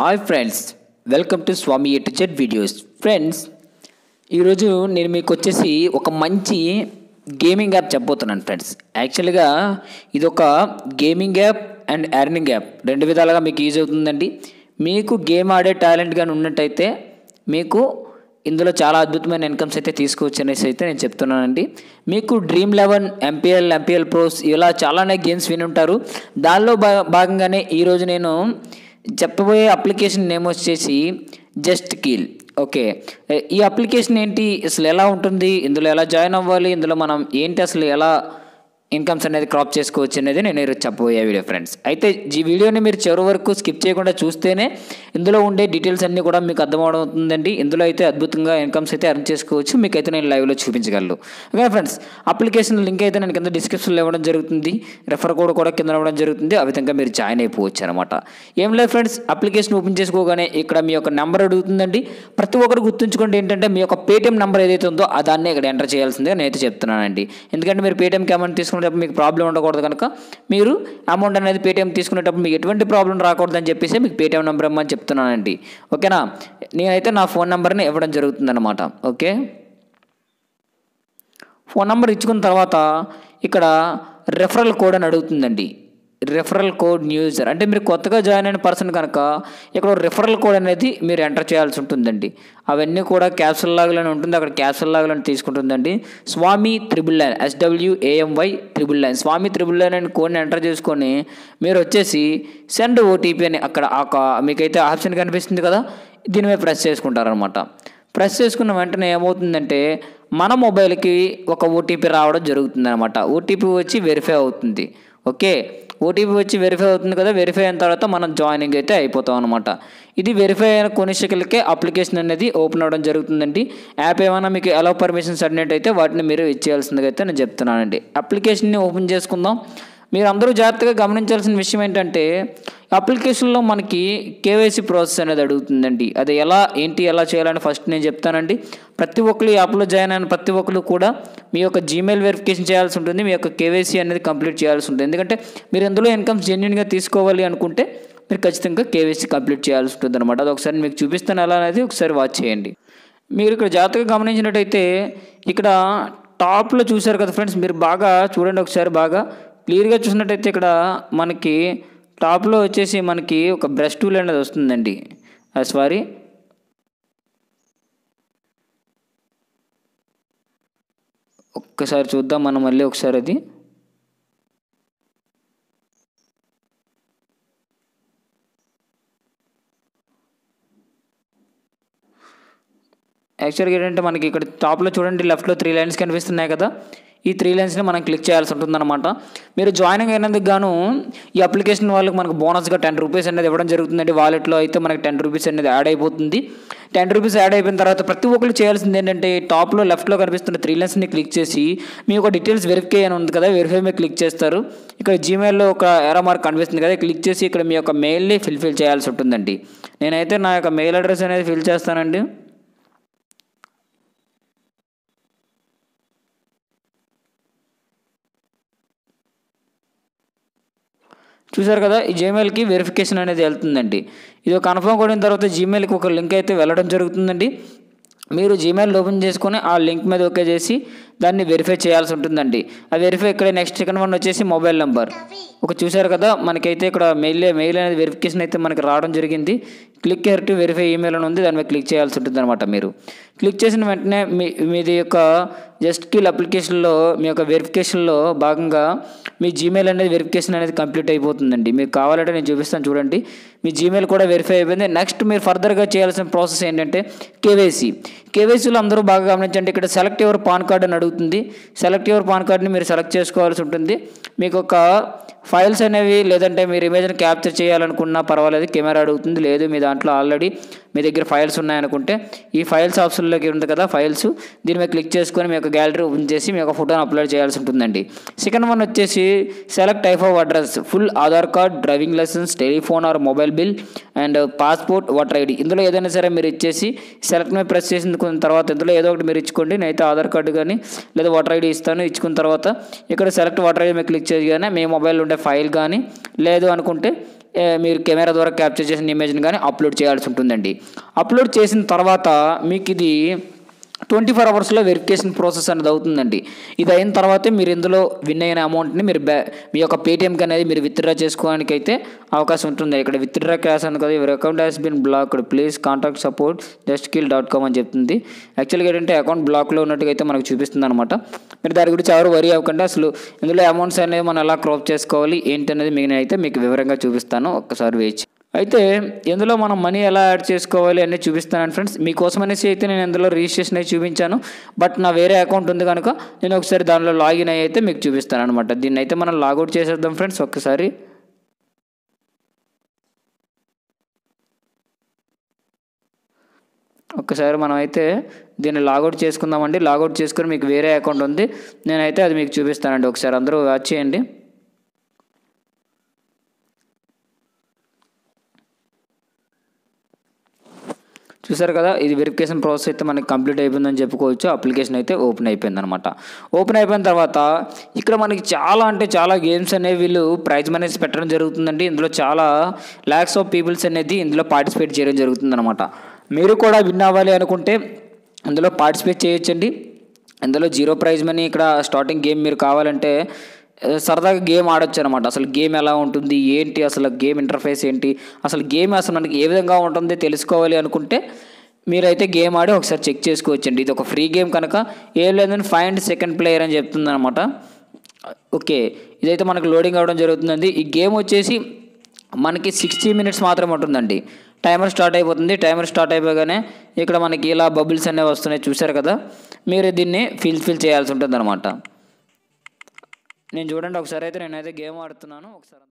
Hi friends welcome to Swamy at Z videos friends ఈరోజు నేను మీకు వచ్చేసి ఒక మంచి గేమింగ్ యాప్ చెప్పబోతున్నాను ఫ్రెండ్స్ యాక్చువల్గా ఇది ఒక gaming app and earning app రెండు విధాలుగా మీకు యూజ్ అవుతుందండి. మీకు గేమ్ ఆడే టాలెంట్ కానీ ఉన్నట్టయితే మీకు ఇందులో చాలా అద్భుతమైన ఇన్కమ్స్ అయితే తీసుకోవచ్చు అనేసి అయితే నేను చెప్తున్నానండి. మీకు dream eleven MPL MPL pros ఇలా చాలానే గేమ్స్ విని ఉంటారు దానిలో భాగంగానే ఈరోజు నేను చెప్పబోయే అప్లికేషన్ నేమ్ వచ్చేసి జస్ట్ కీల్. ఓకే. ఈ అప్లికేషన్ ఏంటి? అసలు ఎలా ఉంటుంది? ఇందులో ఎలా జాయిన్ అవ్వాలి? ఇందులో మనం ఏంటి అసలు ఎలా ఇన్కమ్స్ అనేది క్రాప్ చేసుకోవచ్చు అనేది నేను ఈరోజు చెప్పబోయే వీడియో ఫ్రెండ్స్ అయితే ఈ వీడియోని మీరు చివరి వరకు స్కిప్ చేయకుండా చూస్తేనే ఇందులో ఉండే డీటెయిల్స్ అన్నీ కూడా మీకు అర్థమవుతుందండి. ఇందులో అయితే అద్భుతంగా ఇన్కమ్స్ అయితే అర్న్ చేసుకోవచ్చు. మీకు అయితే నేను లైవ్లో చూపించగలను. ఓకే ఫ్రెండ్స్ అప్లికేషన్ లింక్ అయితే నేను కింద డిస్క్రిప్షన్లో ఇవ్వడం జరుగుతుంది. రెఫర్ కోడ్ కూడా కింద ఇవ్వడం జరుగుతుంది. ఆ విధంగా మీరు జాయిన్ అయిపోవచ్చు అనమాట ఏం లేదు ఫ్రెండ్స్ అప్లికేషన్ ఓపెన్ చేసుకోగానే ఇక్కడ మీ యొక్క నెంబర్ అడుగుతుందండి. ప్రతి ఒక్కరు గుర్తుంచుకోండి ఏంటంటే మీ యొక్క పేటీఎం నెంబర్ ఏదైతే ఉందో దాన్ని ఇక్కడ ఎంటర్ చేయాల్సిందిగా నేనైతే చెప్తున్నానండి. ఎందుకంటే మీరు పేటీఎంకి అమౌంట్ తీసుకునేటప్పుడు మీకు ప్రాబ్లం ఉండకూడదు కనుక మీరు అమౌంట్ అనేది పేటీఎం తీసుకునేటప్పుడు మీకు ఎటువంటి ప్రాబ్లం రాకూడదని చెప్పేసి మీకు పేటీఎం నెంబర్ ఇమ్మని చెప్తున్నానండి. ఓకేనా? నేనైతే నా ఫోన్ నెంబర్ని ఇవ్వడం జరుగుతుందన్నమాట. ఓకే? ఫోన్ నెంబర్ ఇచ్చుకున్న తర్వాత ఇక్కడ రెఫరల్ కోడ్ అని అడుగుతుందండి. రిఫరల్ కోడ్ యూజర్ అంటే మీరు కొత్తగా జాయిన్ అయిన పర్సన్ కనుక ఇక్కడ రిఫరల్ కోడ్ అనేది మీరు ఎంటర్ చేయాల్సి ఉంటుందండి. అవన్నీ కూడా క్యాప్సల్ లాగులని ఉంటుంది. అక్కడ క్యాప్సల్ లాగులని తీసుకుంటుందండి. Swamy triple line S W A M Y triple line Swamy triple line అని కోడ్ని ఎంటర్ చేసుకొని మీరు వచ్చేసి సెండ్ ఓటీపీ అని అక్కడ మీకైతే ఆప్షన్ కనిపిస్తుంది కదా? దీని మీద ప్రెస్ చేసుకుంటారనమాట ప్రెస్ చేసుకున్న వెంటనే ఏమవుతుందంటే మన మొబైల్కి ఒక ఓటీపీ రావడం జరుగుతుంది అనమాట ఓటీపీ వచ్చి వెరిఫై అవుతుంది. ఓకే ఓటీపీ వచ్చి వెరిఫై అవుతుంది కదా వెరిఫై అయిన తర్వాత మనం జాయినింగ్ అయితే అయిపోతాం అనమాట ఇది వెరిఫై అయిన కొన్ని సెకండ్లకే అప్లికేషన్ అనేది ఓపెన్ అవ్వడం జరుగుతుందండి. యాప్ ఏమైనా మీకు ఎలా పర్మిషన్స్ అడినట్టయితే వాటిని మీరు ఇచ్చేయాల్సిందిగా అయితే నేను చెప్తున్నానండి. అప్లికేషన్ని ఓపెన్ చేసుకుందాం. మీరు అందరూ జాగ్రత్తగా గమనించాల్సిన విషయం ఏంటంటే అప్లికేషన్లో మనకి కేవైసీ ప్రాసెస్ అనేది అడుగుతుందండి. అది ఎలా ఏంటి ఎలా చేయాలని ఫస్ట్ నేను చెప్తానండి. ప్రతి ఒక్కరు ఈ యాప్లో జాయిన్ అయిన ప్రతి ఒక్కరు కూడా మీ యొక్క జీమెయిల్ వెరిఫికేషన్ చేయాల్సి ఉంటుంది మీ యొక్క కేవైసీ అనేది కంప్లీట్ చేయాల్సి ఉంటుంది. ఎందుకంటే మీరు ఎందులో ఇన్కమ్స్ జెన్యున్గా తీసుకోవాలి అనుకుంటే మీరు ఖచ్చితంగా కేవైసీ కంప్లీట్ చేయాల్సి ఉంటుంది అనమాట అది ఒకసారి మీకు చూపిస్తాను ఎలా అనేది ఒకసారి వాచ్ చేయండి. మీరు ఇక్కడ జాగ్రత్తగా గమనించినట్టయితే ఇక్కడ టాప్లో చూశారు కదా ఫ్రెండ్స్ మీరు బాగా చూడండి ఒకసారి బాగా. క్లియర్గా చూసినట్టయితే ఇక్కడ మనకి టాప్లో వచ్చేసి మనకి ఒక బ్రష్ టూల్ అనేది వస్తుందండి. సారీ. ఒక్కసారి చూద్దాం మనం మళ్ళీ ఒకసారి అది. యాక్చువల్గా ఏంటంటే మనకి ఇక్కడ టాప్లో చూడండి లెఫ్ట్లో త్రీ లైన్స్ కనిపిస్తున్నాయి కదా. ఈ త్రీ లైన్స్ని మనం క్లిక్ చేయాల్సి ఉంటుందన్నమాట. మీరు జాయినింగ్ అయినందుకు గాను ఈ అప్లికేషన్ వాళ్ళకి మనకు బోనస్గా టెన్ రూపీస్ అనేది ఇవ్వడం జరుగుతుందండి. వాలెట్లో అయితే మనకి టెన్ రూపీస్ అనేది యాడ్ అయిపోతుంది. టెన్ రూపీస్ యాడ్ అయిపోయిన తర్వాత ప్రతి ఒక్కరు చేయాల్సింది ఏంటంటే టాప్లో లెఫ్ట్లో కనిపిస్తున్న త్రీ లైన్స్ని క్లిక్ చేసి మీ యొక్క డీటెయిల్స్ వెరిఫై అని ఉంది కదా వెరిఫై మీద క్లిక్ చేస్తారు. ఇక్కడ జీమెయిల్లో ఒక ఎరా మార్క్ కనిపిస్తుంది కదా క్లిక్ చేసి ఇక్కడ మీ యొక్క మెయిల్ని ఫిల్ఫిల్ చేయాల్సి ఉంటుందండి. నేనైతే నా యొక్క మెయిల్ అడ్రస్ అనేది ఫిల్ చేస్తానండి. చూసారు కదా ఈ జీమెయిల్కి వెరిఫికేషన్ అనేది వెళ్తుందండి. ఇది కన్ఫర్మ్ కొడిన తర్వాత జీమెయిల్కి ఒక లింక్ అయితే వెళ్ళడం జరుగుతుందండి. మీరు జీమెయిల్ ఓపెన్ చేసుకొని ఆ లింక్ మీద ఓకే చేసి దాన్ని వెరిఫై చేయాల్సి ఉంటుందండి. ఆ వెరిఫై ఇక్కడ నెక్స్ట్ సెకండ్ వన్ వచ్చేసి మొబైల్ నెంబర్ ఒక చూసారు కదా మనకైతే ఇక్కడ మెయిల్ మెయిల్ అనేది వెరిఫికేషన్ అయితే మనకి రావడం జరిగింది. Click here to verify email అని ఉంది దాని మీద క్లిక్ చేయాల్సి ఉంటుంది అనమాట మీరు. క్లిక్ చేసిన వెంటనే మీ మీది యొక్క జస్ట్ కిల్ అప్లికేషన్లో మీ యొక్క వెరిఫికేషన్లో భాగంగా మీ జీమెయిల్ అనేది వెరిఫికేషన్ అనేది కంప్లీట్ అయిపోతుందండి. మీకు కావాలంటే నేను చూపిస్తాను చూడండి. మీ జీమెయిల్ కూడా వెరిఫై అయిపోయింది. నెక్స్ట్ మీరు ఫర్దర్గా చేయాల్సిన ప్రాసెస్ ఏంటంటే కేవైసీ కేవైసీలో అందరూ బాగా గమనించండి. ఇక్కడ సెలెక్ట్ ఎవరు పాన్ కార్డ్ అని అడుగుతుంది సెలెక్ట్ యువర్ పాన్ కార్డ్ని మీరు సెలెక్ట్ చేసుకోవాల్సి ఉంటుంది. మీకు ఒక ఫైల్స్ అనేవి లేదంటే మీరు ఇమేజ్ని క్యాప్చర్ చేయాలనుకున్నా పర్వాలేదు కెమెరా అడుగుతుంది లేదు మీ దాంట్లో ఆల్రెడీ మీ దగ్గర ఫైల్స్ ఉన్నాయనుకుంటే ఈ ఫైల్స్ ఆప్షన్లోకి ఉంది కదా ఫైల్స్ దీని మీద క్లిక్ చేసుకొని మీ యొక్క గ్యాలరీ ఓపెన్ చేసి మీ యొక్క ఫోటోని అప్లోడ్ చేయాల్సి ఉంటుందండి. సెకండ్ వన్ వచ్చేసి select type of address full Aadhaar card driving licence telephone or mobile bill and passport voter ID. ఇందులో ఏదైనా సరే మీరు ఇచ్చేసి సెలెక్ట్ మీద ప్రెస్ చేసిన తర్వాత ఇందులో ఏదో ఒకటి మీరు ఇచ్చుకోండి నేనైతే ఆధార్ కార్డు కానీ లేదా ఓటర్ ఐడి ఇస్తాను. ఇచ్చుకున్న తర్వాత ఇక్కడ సెలెక్ట్ ఓటర్ ఐడి మీద క్లిక్ చేయగానే మీ మొబైల్ ఉండే ఫైల్ కానీ లేదు అనుకుంటే మీరు కెమెరా ద్వారా క్యాప్చర్ చేసిన ఇమేజ్ని కానీ అప్లోడ్ చేయాల్సి ఉంటుందండి. అప్లోడ్ చేసిన తర్వాత మీకు ఇది ట్వంటీ ఫోర్ అవర్స్లో వెరిఫికేషన్ ప్రాసెస్ అనేది అవుతుందండి. ఇది అయిన తర్వాతే మీరు ఇందులో విన్ అయిన అమౌంట్ని మీరు బ్యా మీ యొక్క పేటిఎంకి అనేది మీరు విత్డ్రా చేసుకోవడానికి అయితే అవకాశం ఉంటుంది. ఇక్కడ విత్డ్రా క్యాష్ అని కదా your account has been blocked. Please contact support just kill dot com అని చెప్తుంది. యాక్చువల్గా ఏంటంటే అకౌంట్ బ్లాక్లో ఉన్నట్టుగా అయితే మనకు చూపిస్తుంది అనమాట మీరు దాని గురించి ఎవరు వరి అవ్వకుండా. అసలు ఇందులో అమౌంట్స్ అనేవి మనం ఎలా క్రాప్ చేసుకోవాలి ఏంటి అనేది మీకు అయితే మీకు వివరంగా చూపిస్తాను. ఒక్కసారి వేచి అయితే ఇందులో మనం మనీ ఎలా యాడ్ చేసుకోవాలి అనేది చూపిస్తాను ఫ్రెండ్స్. మీకోసం అనేసి అయితే నేను ఇందులో రిజిస్ట్రేషన్ అయితే చూపించాను. బట్ నా వేరే అకౌంట్ ఉంది కనుక నేను ఒకసారి దానిలో లాగిన్ అయ్యి అయితే మీకు చూపిస్తాను అనమాట దీన్ని అయితే మనం లాగౌట్ చేసేద్దాం ఫ్రెండ్స్ ఒక్కసారి. ఒక్కసారి మనం అయితే దీన్ని లాగౌట్ చేసుకుందామండి. లాగౌట్ చేసుకుని మీకు వేరే అకౌంట్ ఉంది. నేనైతే అది మీకు చూపిస్తానండి. ఒకసారి అందరూ వాచ్ చేయండి. చూసారు కదా ఇది వెరిఫికేషన్ ప్రాసెస్ అయితే మనకి కంప్లీట్ అయిపోయిందని చెప్పుకోవచ్చు. అప్లికేషన్ అయితే ఓపెన్ అయిపోయింది అనమాట ఓపెన్ అయిపోయిన తర్వాత ఇక్కడ మనకి చాలా అంటే చాలా గేమ్స్ అనేవి వీళ్ళు ప్రైజ్ మనీస్ పెట్టడం జరుగుతుందండి. ఇందులో చాలా ల్యాక్స్ ఆఫ్ పీపుల్స్ అనేది ఇందులో పార్టిసిపేట్ చేయడం జరుగుతుంది అనమాట మీరు కూడా విన్ అవ్వాలి అనుకుంటే ఇందులో పార్టిసిపేట్ చేయొచ్చండి. ఇందులో జీరో ప్రైజ్ మనీ ఇక్కడ స్టార్టింగ్ గేమ్ మీరు కావాలంటే సరదాగా గేమ్ ఆడొచ్చు అనమాట అసలు గేమ్ ఎలా ఉంటుంది? ఏంటి? అసలు గేమ్ ఇంటర్ఫేస్ ఏంటి? అసలు గేమ్ అసలు మనకి ఏ విధంగా ఉంటుంది తెలుసుకోవాలి అనుకుంటే మీరైతే గేమ్ ఆడి ఒకసారి చెక్ చేసుకోవచ్చండి. ఇది ఒక ఫ్రీ గేమ్ కనుక ఏం లేదని ఫైండ్ సెకండ్ ప్లేయర్ అని చెప్తుంది అనమాట ఓకే. ఇదైతే మనకు లోడింగ్ అవ్వడం జరుగుతుందండి. ఈ గేమ్ వచ్చేసి మనకి సిక్స్టీ మినిట్స్ మాత్రమే ఉంటుందండి. టైమర్ స్టార్ట్ అయిపోతుంది. టైమర్ స్టార్ట్ అయిపోగానే ఇక్కడ మనకి ఇలా బబుల్స్ అనేవి వస్తున్నాయి. చూసారు కదా? మీరు దీన్ని ఫిల్ ఫిల్ చేయాల్సి ఉంటుంది అనమాట నేను చూడండి ఒకసారి అయితే నేనైతే గేమ్ ఆడుతున్నాను ఒకసారి